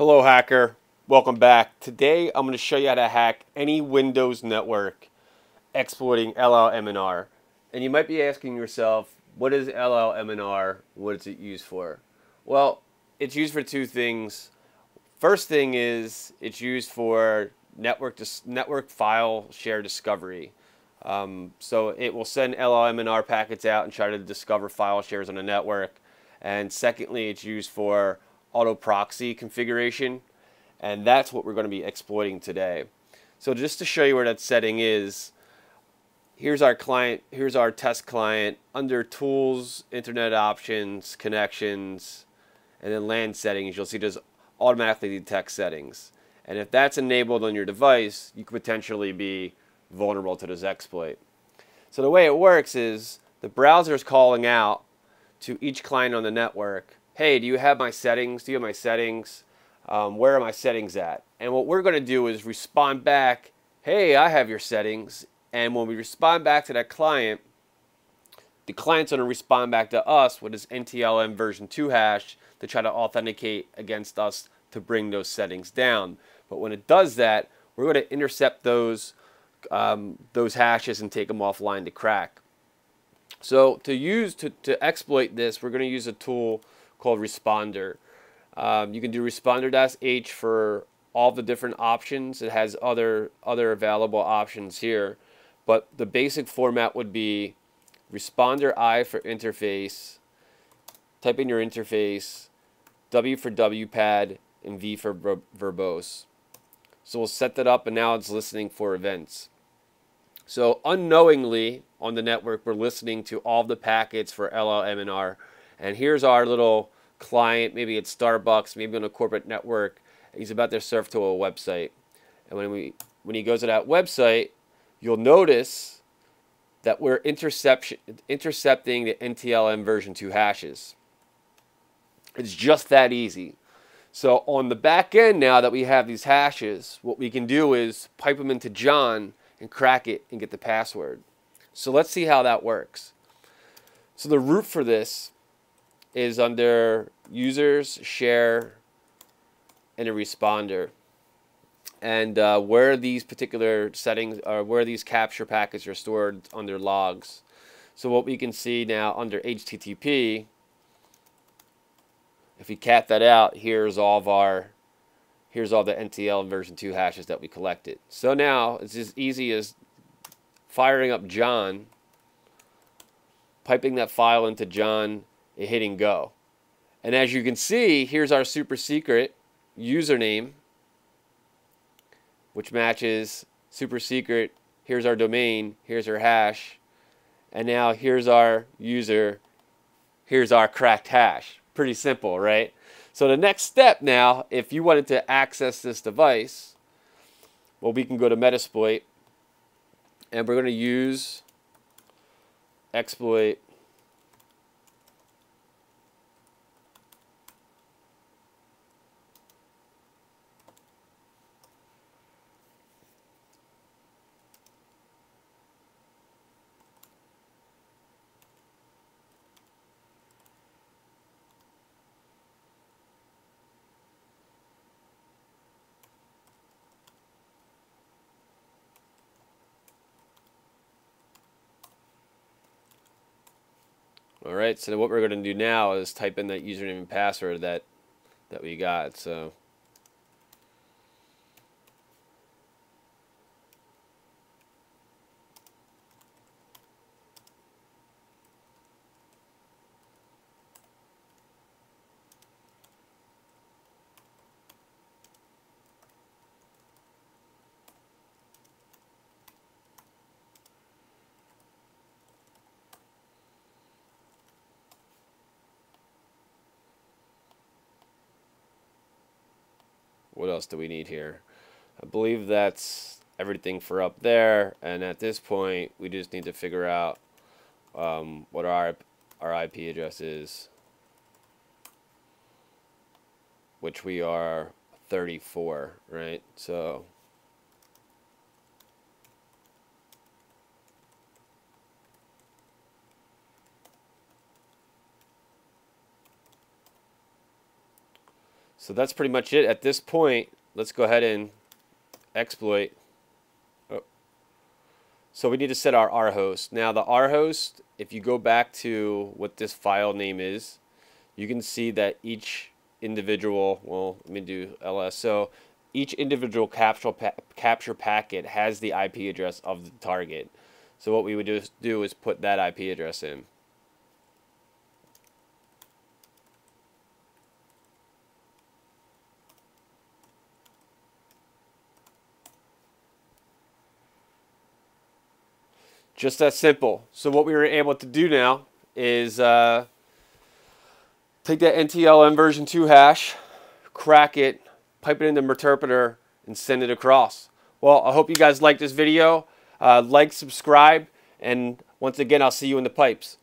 Hello hacker, welcome back. Today I'm going to show you how to hack any Windows network exploiting LLMNR. And you might be asking yourself, what is LLMNR? What is it used for? Well, it's used for two things. First thing is it's used for network network file share discovery. Um, so it will send LLMNR packets out and try to discover file shares on a network. And secondly, it's used for auto proxy configuration, and that's what we're going to be exploiting today. So just to show you where that setting is, here's our client, here's our test client under tools, internet options, connections, and then LAN settings. You'll see there's automatically detect settings. And if that's enabled on your device, you could potentially be vulnerable to this exploit. So the way it works is the browser is calling out to each client on the network hey, do you have my settings? Do you have my settings? Um, where are my settings at? And what we're going to do is respond back, hey, I have your settings. And when we respond back to that client, the client's going to respond back to us with his NTLM version 2 hash to try to authenticate against us to bring those settings down. But when it does that, we're going to intercept those, um, those hashes and take them offline to crack. So to use, to, to exploit this, we're going to use a tool called Responder. Um, you can do responder-h for all the different options. It has other other available options here, but the basic format would be responder I for interface. Type in your interface, W for WPAD, and V for verbose. So we'll set that up, and now it's listening for events. So unknowingly on the network, we're listening to all the packets for LLMNR and here's our little client, maybe it's Starbucks, maybe on a corporate network. He's about to surf to a website. And when, we, when he goes to that website, you'll notice that we're interception, intercepting the NTLM version 2 hashes. It's just that easy. So on the back end now that we have these hashes, what we can do is pipe them into John and crack it and get the password. So let's see how that works. So the root for this is under users, share, and a responder. And uh, where these particular settings or where these capture packets are stored under logs. So what we can see now under HTTP, if we cat that out, here's all of our, here's all the NTL version 2 hashes that we collected. So now it's as easy as firing up John, piping that file into John hitting go. And as you can see, here's our super secret username, which matches super secret. Here's our domain. Here's our hash. And now here's our user. Here's our cracked hash. Pretty simple, right? So the next step now, if you wanted to access this device, well, we can go to Metasploit, and we're going to use exploit All right, so what we're going to do now is type in that username and password that that we got. So what else do we need here? I believe that's everything for up there. And at this point, we just need to figure out um, what our, our IP address is, which we are 34, right? So So that's pretty much it. At this point, let's go ahead and exploit. Oh. So we need to set our R host. Now the R host, if you go back to what this file name is, you can see that each individual, well, let me do ls. So each individual capture, pa capture packet has the IP address of the target. So what we would do, do is put that IP address in. Just that simple. So what we were able to do now is uh, take that NTLM version 2 hash, crack it, pipe it into the Meterpreter, and send it across. Well, I hope you guys liked this video. Uh, like, subscribe, and once again, I'll see you in the pipes.